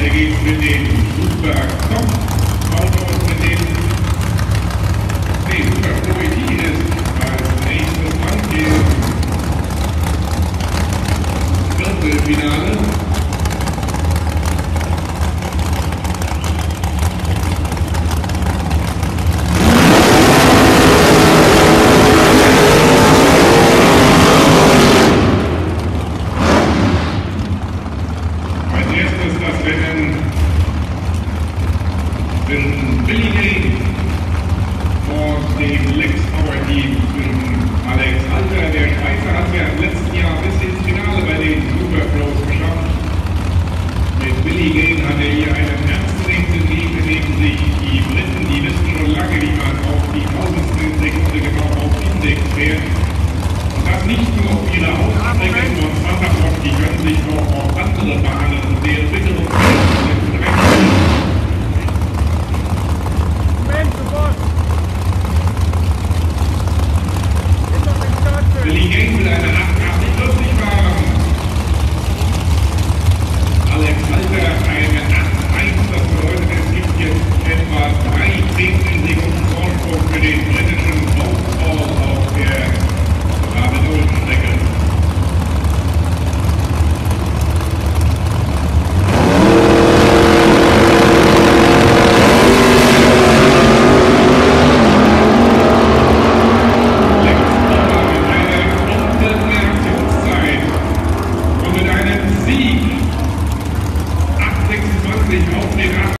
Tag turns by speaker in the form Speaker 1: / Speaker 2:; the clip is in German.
Speaker 1: mit dem Super Top-Auto, mit dem nee, Super Pro ET ist als nächstes angehen. Viertelfinale. bin Billy Hay, vor dem Lex Power Team bin Alex Alter, der Schweizer hat ja im letzten Jahr bis ins Finale bei den Superflows geschafft. Mit Billy Hay hat er hier einen ernstzunehmenden Sieg, in dem sich die Briten, die wissen schon lange, wie man auf die tausendste Sekunde genau auf Index fährt. Und das nicht nur